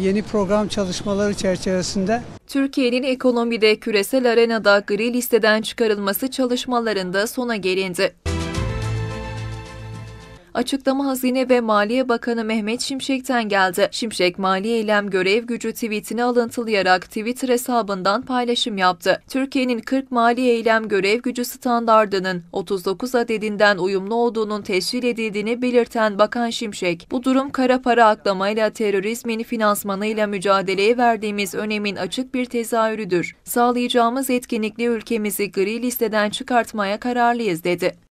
Yeni program çalışmaları çerçevesinde Türkiye'nin ekonomide küresel arenada gri listeden çıkarılması çalışmalarında sona gelindi. Açıklama Hazine ve Maliye Bakanı Mehmet Şimşek'ten geldi. Şimşek, Mali Eylem Görev Gücü tweetini alıntılayarak Twitter hesabından paylaşım yaptı. Türkiye'nin 40 Mali Eylem Görev Gücü standardının 39 adedinden uyumlu olduğunun tescil edildiğini belirten Bakan Şimşek, bu durum kara para aklamayla terörizmin finansmanıyla mücadeleye verdiğimiz önemin açık bir tezahürüdür. Sağlayacağımız etkinlikle ülkemizi gri listeden çıkartmaya kararlıyız dedi.